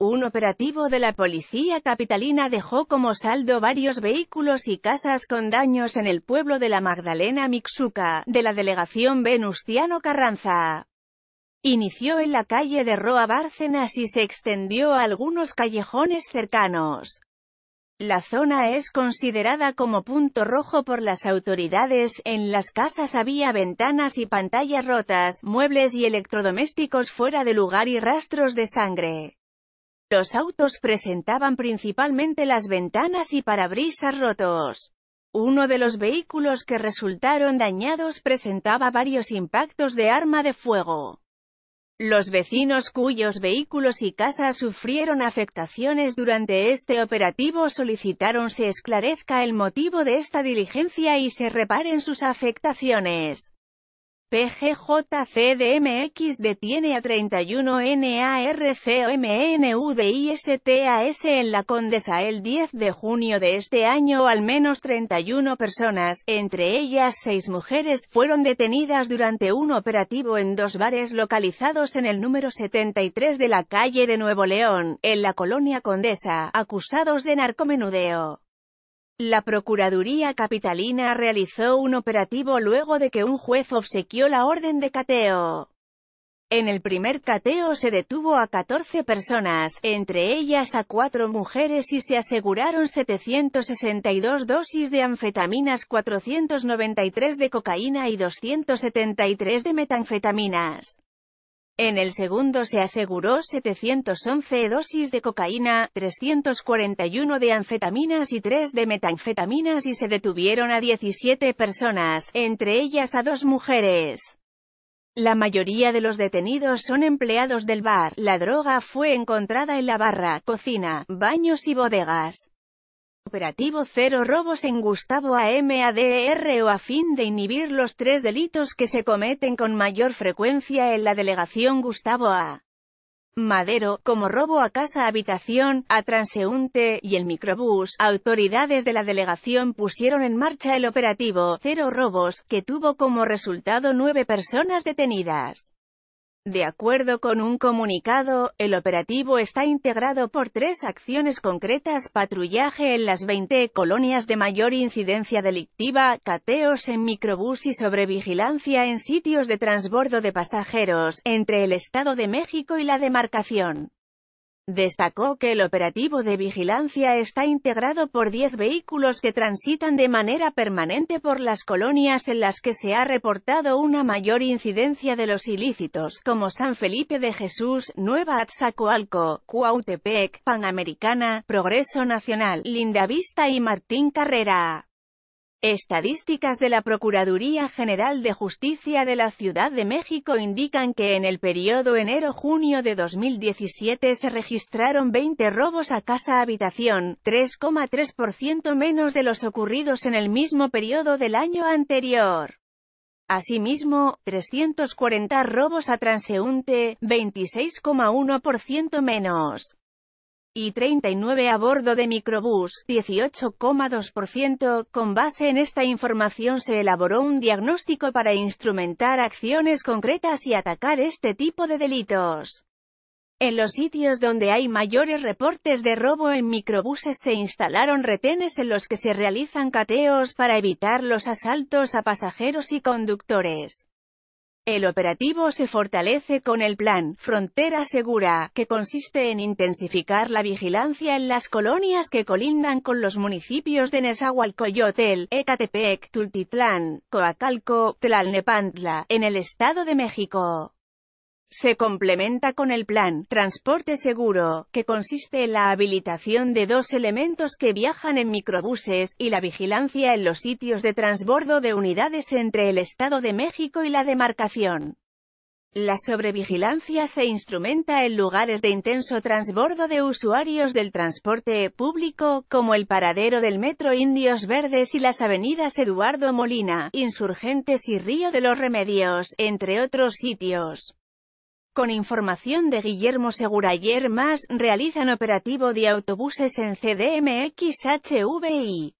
Un operativo de la policía capitalina dejó como saldo varios vehículos y casas con daños en el pueblo de la Magdalena Mixuca, de la delegación Venustiano Carranza. Inició en la calle de Roa Bárcenas y se extendió a algunos callejones cercanos. La zona es considerada como punto rojo por las autoridades, en las casas había ventanas y pantallas rotas, muebles y electrodomésticos fuera de lugar y rastros de sangre. Los autos presentaban principalmente las ventanas y parabrisas rotos. Uno de los vehículos que resultaron dañados presentaba varios impactos de arma de fuego. Los vecinos cuyos vehículos y casas sufrieron afectaciones durante este operativo solicitaron se esclarezca el motivo de esta diligencia y se reparen sus afectaciones. PGJCDMX detiene a 31 NARCOMENUDISTAS en la Condesa el 10 de junio de este año al menos 31 personas, entre ellas seis mujeres, fueron detenidas durante un operativo en dos bares localizados en el número 73 de la calle de Nuevo León, en la colonia Condesa, acusados de narcomenudeo. La Procuraduría Capitalina realizó un operativo luego de que un juez obsequió la orden de cateo. En el primer cateo se detuvo a 14 personas, entre ellas a cuatro mujeres y se aseguraron 762 dosis de anfetaminas 493 de cocaína y 273 de metanfetaminas. En el segundo se aseguró 711 dosis de cocaína, 341 de anfetaminas y 3 de metanfetaminas y se detuvieron a 17 personas, entre ellas a dos mujeres. La mayoría de los detenidos son empleados del bar. La droga fue encontrada en la barra, cocina, baños y bodegas. Operativo Cero Robos en Gustavo AMADR o a fin de inhibir los tres delitos que se cometen con mayor frecuencia en la delegación Gustavo A. Madero, como robo a casa habitación, a transeúnte, y el microbús, autoridades de la delegación pusieron en marcha el operativo Cero Robos, que tuvo como resultado nueve personas detenidas. De acuerdo con un comunicado, el operativo está integrado por tres acciones concretas, patrullaje en las 20 colonias de mayor incidencia delictiva, cateos en microbús y sobrevigilancia en sitios de transbordo de pasajeros, entre el Estado de México y la demarcación. Destacó que el operativo de vigilancia está integrado por 10 vehículos que transitan de manera permanente por las colonias en las que se ha reportado una mayor incidencia de los ilícitos, como San Felipe de Jesús, Nueva Atzacoalco, Cuautepec, Panamericana, Progreso Nacional, Lindavista y Martín Carrera. Estadísticas de la Procuraduría General de Justicia de la Ciudad de México indican que en el periodo enero-junio de 2017 se registraron 20 robos a casa-habitación, 3,3% menos de los ocurridos en el mismo periodo del año anterior. Asimismo, 340 robos a transeúnte, 26,1% menos y 39 a bordo de microbús, 18,2%. Con base en esta información se elaboró un diagnóstico para instrumentar acciones concretas y atacar este tipo de delitos. En los sitios donde hay mayores reportes de robo en microbuses se instalaron retenes en los que se realizan cateos para evitar los asaltos a pasajeros y conductores. El operativo se fortalece con el plan Frontera Segura, que consiste en intensificar la vigilancia en las colonias que colindan con los municipios de Nezahualcóyotl, Ecatepec, Tultitlán, Coacalco, Tlalnepantla, en el Estado de México. Se complementa con el plan Transporte Seguro, que consiste en la habilitación de dos elementos que viajan en microbuses, y la vigilancia en los sitios de transbordo de unidades entre el Estado de México y la demarcación. La sobrevigilancia se instrumenta en lugares de intenso transbordo de usuarios del transporte público, como el paradero del Metro Indios Verdes y las avenidas Eduardo Molina, Insurgentes y Río de los Remedios, entre otros sitios. Con información de Guillermo Segurayer más, realizan operativo de autobuses en CDMX HVI.